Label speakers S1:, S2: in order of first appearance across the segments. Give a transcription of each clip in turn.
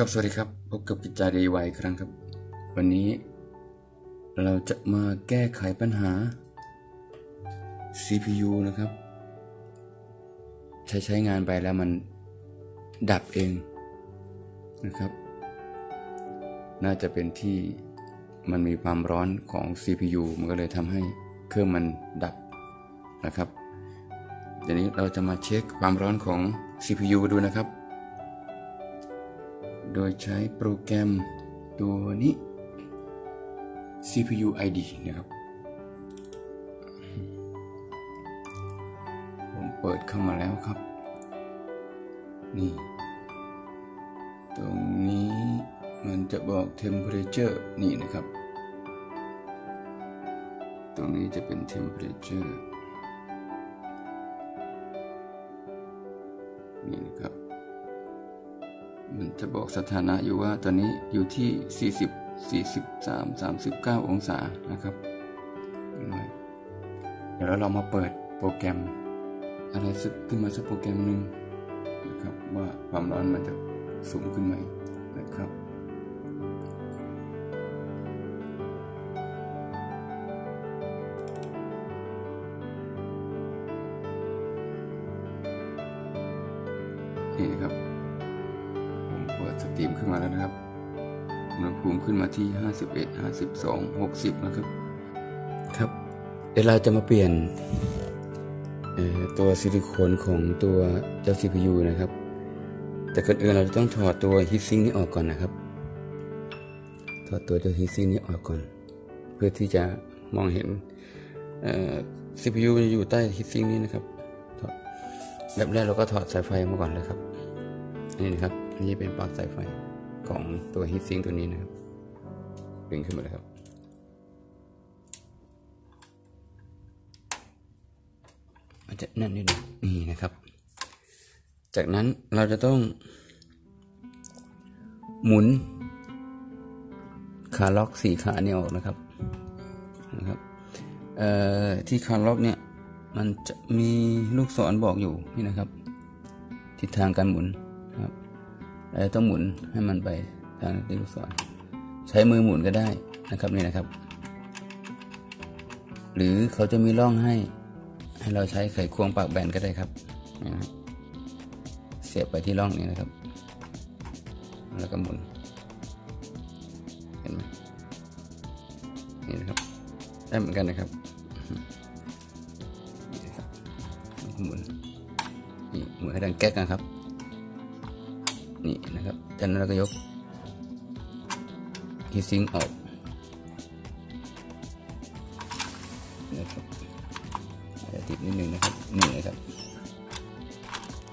S1: ครับสวัสดีครับพบกับกิจจาดีวัยครั้งครับ วันนี้ เราจะมาแก้ไขปัญหา CPU นะครับ ใช้ใช้งานไปแล้วมันดับเองนะครับ น่าจะเป็นที่มันมีความร้อนของ CPU มันก็เลยทำให้เครื่องมันดับนะครับเดี๋ยวนี้เราจะมาเช็คความร้อนของ CPU ดูนะครับ โดยใช้โปรแกรมตัวนี้ CPU ID นะครับ ผมเปิดเข้ามาแล้วครับ นี่ ตรงนี้มันจะบอก temperature นี่นะครับ ตรงนี้จะเป็น temperature นี่นะครับ มันจะบอกสถานะอยู่ว่าตอนนี้อยู่ที่ 40 43 39 องศานะครับ เดี๋ยวเรามาเปิดโปรแกรม อะไรสักขึ้นมาสักโปรแกรมหนึ่งนะครับว่าความร้อนมันจะสูงขึ้นไหมนะครับ ขึ้นมาแล้วนะครับอุณหภูมิขึ้นมาที่ 51 52 60 นะครับ ครับ เดี๋ยวเราจะมาเปลี่ยนตัวซิลิโคนของตัวเจ้า CPU นะครับ แต่ก่อนอื่นเราจะต้องถอดตัวฮีทซิงนี้ออกก่อนนะครับ ถอดตัวเจ้าฮีทซิงนี้ออกก่อน เพื่อที่จะมองเห็น CPU อยู่ใต้ฮีทซิงนี้นะครับแบบแรกเราก็ถอดสายไฟมาก่อนเลยครับ นี่นะครับ อันนี้เป็นปลั๊กสายไฟ ของตัวฮีทซิงตัวนี้นะครับดึงขึ้นมาเลยครับอาจจะนั่นนิดนึงนี่นะครับ จากนั้นเราจะต้อง หมุนคาล็อกสี่ขาเนี่ยออกนะครับนะครับที่คาล็อกเนี่ย มันจะมีลูกศรบอกอยู่นี่นะครับ ทิศทางการหมุน เราต้องหมุนให้มันไปทางที่ลูกศร ใช้มือหมุนก็ได้นะครับนี่นะครับ หรือเขาจะมีร่องให้ ให้เราใช้ไขควงปากแบนก็ได้ครับเสียบไปที่ร่องนี้นะครับ แล้วก็หมุนเห็นไหมนี่นะครับได้เหมือนกันนะครับหมุนนี่หมุนให้ดังแก๊กนะครับ นี่นะครับจากนั้นเราก็ยกฮีซิงออกนะครับอาจจะติดนิดนึงนะครับนี่นะครับ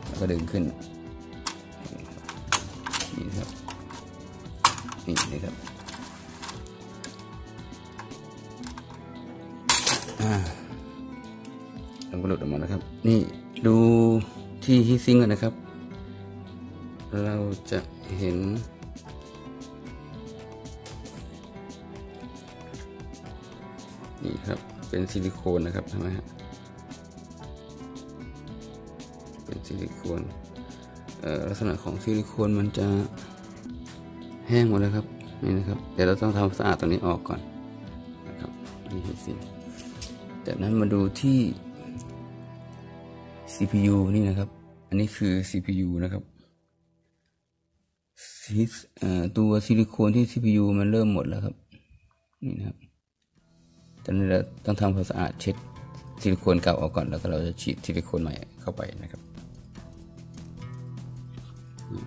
S1: แล้วก็ดึงขึ้นนี่นะครับนี่นะครับอ่ามันก็หลุดออกมาแล้วครับ นี่ดูที่ฮีซิงกันนะครับ เราจะเห็น นี่ครับ เป็นซิลิโคนนะครับใช่ไหมฮะเป็นซิลิโคนลักษณะของซิลิโคนมันจะแห้งหมดแล้วครับนี่นะครับ เดี๋ยวเราต้องทำสะอาดตัวนี้ออกก่อนนะครับนี่ฮีซิงจากนั้นมาดูที่ CPU นี่นะครับ อันนี้คือ CPU นะครับ ตัวซิลิโคนที่ CPU มันเริ่มหมดแล้วครับ นี่นะครับตอนนี้เราต้องทำความสะอาดเช็ดซิลิโคนเก่าออกก่อนแล้วก็เราจะฉีดซิลิโคนใหม่เข้าไปนะครับ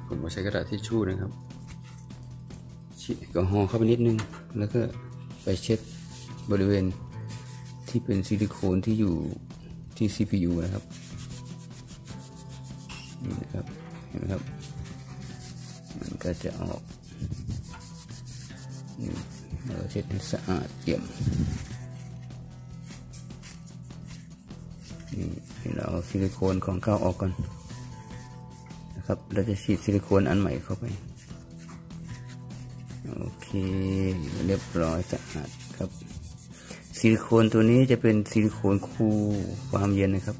S1: ผมก็ใช้กระดาษทิชชู่นะครับ ฉีดแอลกอฮอล์เข้าไปนิดนึง แล้วก็ไปเช็ดบริเวณที่เป็นซิลิโคนที่อยู่ที่ CPU นะครับ นี่นะครับ เห็นไหมครับ มันก็จะออกนี่เราเช็ดให้สะอาดเยี่ยมนี่เราเอาซิลิโคนของเก่าออกก่อนนะครับเราจะฉีดซิลิโคนอันใหม่เข้าไปโอเคเรียบร้อยสะอาดครับ ซิลิโคนตัวนี้จะเป็นซิลิโคน cool ความเย็นนะครับ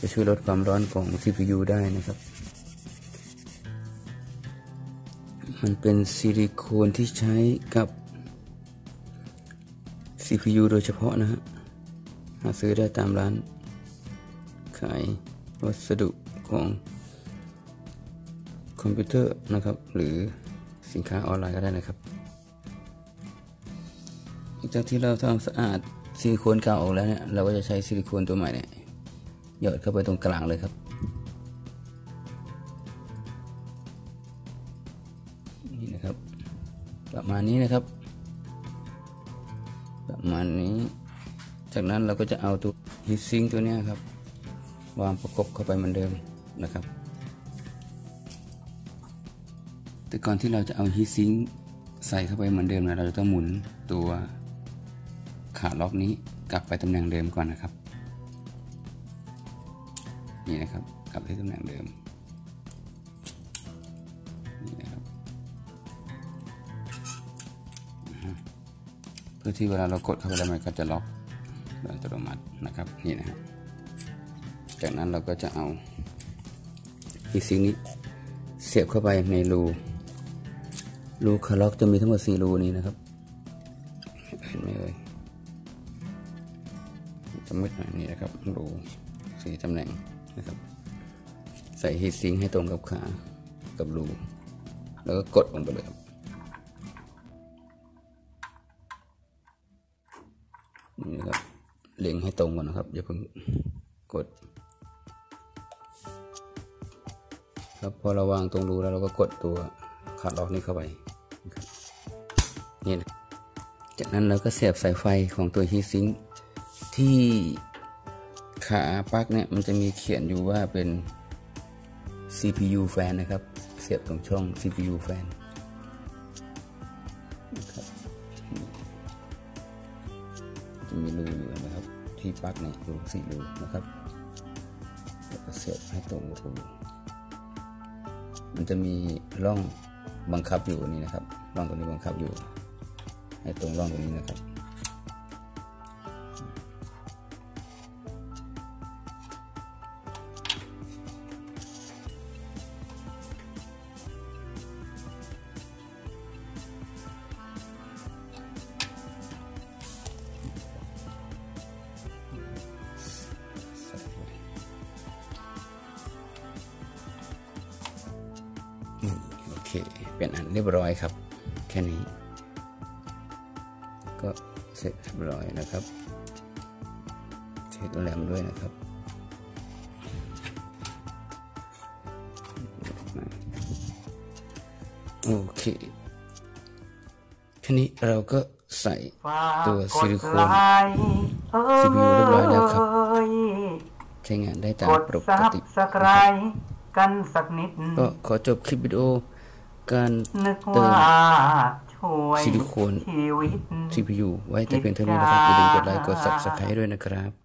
S1: จะช่วยลดความร้อนของ CPU ได้นะครับ มันเป็นซิลิโคนที่ใช้กับ CPU โดยเฉพาะนะฮะ หาซื้อได้ตามร้าน ขายวัสดุของคอมพิวเตอร์นะครับ หรือสินค้าออนไลน์ก็ได้นะครับหลังจากที่เราทำสะอาดซิลิโคนเก่าออกแล้วเนี่ย เราก็จะใช้ซิลิโคนตัวใหม่เนี่ยหยอดเข้าไปตรงกลางเลยครับ นี่นะครับ ประมาณนี้นะครับ ประมาณนี้ จากนั้นเราก็จะเอาตัวฮีทซิงตัวนี้ครับ วางประกบเข้าไปเหมือนเดิมนะครับ แต่ก่อนที่เราจะเอาฮีทซิงใส่เข้าไปเหมือนเดิมนะเราจะต้องหมุนตัวขาล็อกนี้กลับไปตำแหน่งเดิมก่อนนะครับ นี่นะครับ กลับที่ตำแหน่งเดิม พื่อที่เวลาเรากดเข้าไปแล้วมันก็จะล็อกโดยอัตโนมัตินะครับนี่นะครับจากนั้นเราก็จะเอาอีซิงนี้เสียบเข้าไปในรูรูคาล็อกจะมีทั้งหมดสี่รูนี้นะครับเห็นไหมเอ่ยจะมืดหน่อยนี่นะครับรูสี่ตำแหน่งนะครับ ใส่ฮีทซิงให้ตรงกับขากับรูแล้วก็กดลงไปเลยครับ นี่นะครับเล็งให้ตรงก่อนนะครับอย่าเพิ่งกด ครับพอเราวางตรงรูแล้วเราก็กดตัวขาดล็อกนี้เข้าไปนี่นะจากนั้นเราก็เสียบสายไฟของตัวฮีทซิงที่ขาปลั๊กเนี่ยมันจะมีเขียนอยู่ว่าเป็น CPU fan นะครับ เสียบตรงช่อง CPU fan จะมีรูอยู่นะครับ ที่ปลั๊กเนี่ยรูสี่รูนะครับแล้วก็เสียบให้ตรงรูมันจะมีร่องบังคับอยู่นี่นะครับร่องตรงนี้บังคับอยู่ ให้ตรงร่องตรงนี้นะครับ เคเป็นอันเรียบร้อยครับ แค่นี้ ก็เสร็จเรียบร้อยนะครับเช็คแรมด้วยนะครับโอเคแค่นี้เราก็ใส่ตัวซิลิโคน CPU เรียบร้อยแล้วครับ ใช้งานได้ตาม
S2: กด
S1: ป
S2: ซั
S1: ก
S2: บ
S1: ติ
S2: สไครกันสักนิด
S1: ก็ขอจบคลิปวิดีโอ การ
S2: นึก
S1: เติม
S2: ว่าช่วย
S1: ซิลิโคน
S2: ชีวิต
S1: CPU ไว้แต่เพียงเท่านี้นะครับอย่าลืมกดไลค์กด subscribe ด้วยนะครับ